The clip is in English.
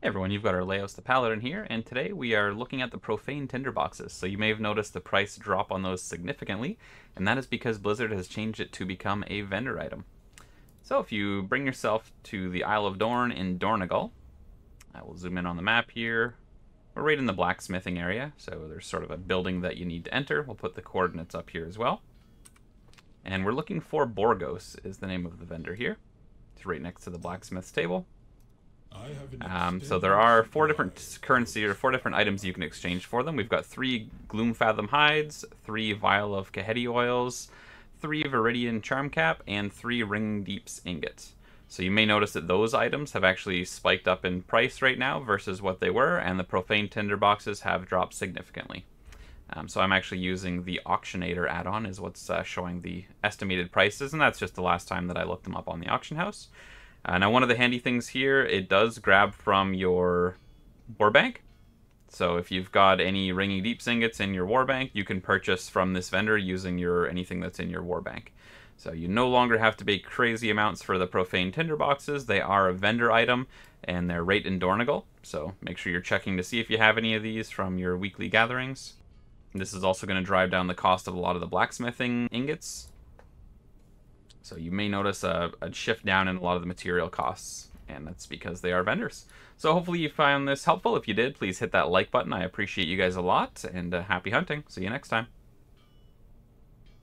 Hey everyone, you've got Arleos the Paladin here, and today we are looking at the Profane Tinderboxes. So you may have noticed the price drop on those significantly, and that is because Blizzard has changed it to become a vendor item. So if you bring yourself to the Isle of Dorn in Dornogal, I will zoom in on the map here. We're right in the blacksmithing area, so there's sort of a building that you need to enter. We'll put the coordinates up here as well. And we're looking for Borgos is the name of the vendor here. It's right next to the blacksmith's table. Um, so there are four different currency or four different items you can exchange for them. We've got three Gloomfathom hides, three Vial of Kaheti oils, three Viridian Charm Cap, and three Ring Deeps ingots. So you may notice that those items have actually spiked up in price right now versus what they were, and the Profane Tinderboxes have dropped significantly. Um, so I'm actually using the Auctionator add-on is what's uh, showing the estimated prices, and that's just the last time that I looked them up on the auction house. Uh, now, one of the handy things here, it does grab from your war bank. So if you've got any Ringing Deep ingots in your war bank, you can purchase from this vendor using your anything that's in your war bank. So you no longer have to pay crazy amounts for the Profane Tinderboxes. They are a vendor item, and they're right in Dornogal. So make sure you're checking to see if you have any of these from your weekly gatherings. This is also going to drive down the cost of a lot of the blacksmithing ingots. So you may notice a, a shift down in a lot of the material costs, and that's because they are vendors. So hopefully you found this helpful. If you did, please hit that like button. I appreciate you guys a lot, and uh, happy hunting. See you next time.